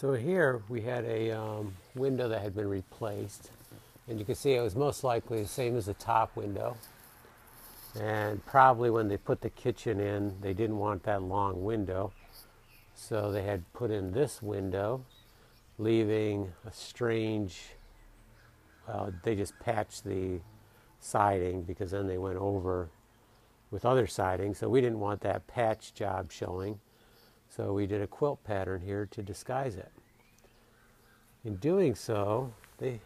So here we had a um, window that had been replaced, and you can see it was most likely the same as the top window. And probably when they put the kitchen in, they didn't want that long window, so they had put in this window, leaving a strange. Uh, they just patched the siding because then they went over with other siding, so we didn't want that patch job showing. So we did a quilt pattern here to disguise it. In doing so, they,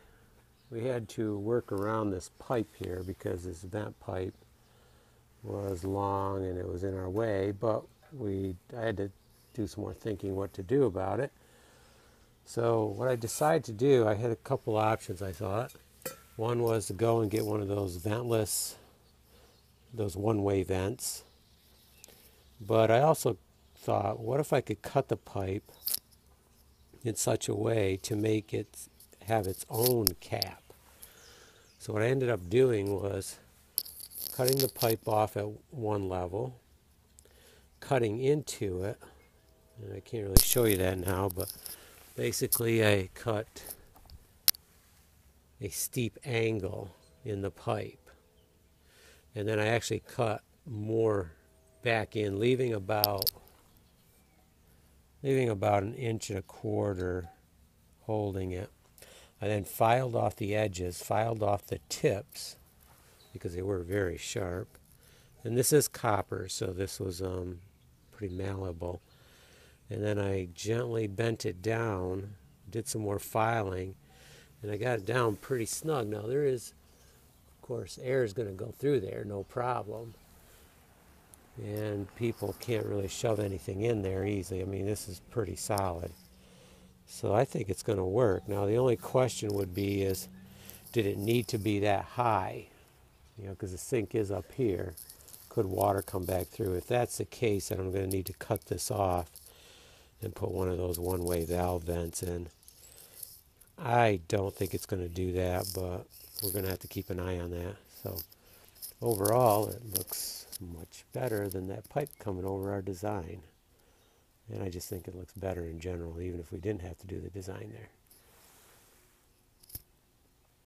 we had to work around this pipe here because this vent pipe was long and it was in our way, but we I had to do some more thinking what to do about it. So what I decided to do, I had a couple options I thought. One was to go and get one of those ventless, those one-way vents. But I also thought, what if I could cut the pipe in such a way to make it have its own cap? So what I ended up doing was cutting the pipe off at one level, cutting into it, and I can't really show you that now, but basically I cut a steep angle in the pipe. And then I actually cut more back in, leaving about leaving about an inch and a quarter holding it. I then filed off the edges, filed off the tips because they were very sharp. And this is copper, so this was um, pretty malleable. And then I gently bent it down, did some more filing, and I got it down pretty snug. Now there is, of course, air is going to go through there, no problem and people can't really shove anything in there easily. I mean, this is pretty solid. So I think it's going to work. Now, the only question would be is, did it need to be that high? You know, because the sink is up here. Could water come back through? If that's the case, then I'm going to need to cut this off and put one of those one-way valve vents in. I don't think it's going to do that, but we're going to have to keep an eye on that. So overall, it looks much better than that pipe coming over our design. And I just think it looks better in general, even if we didn't have to do the design there.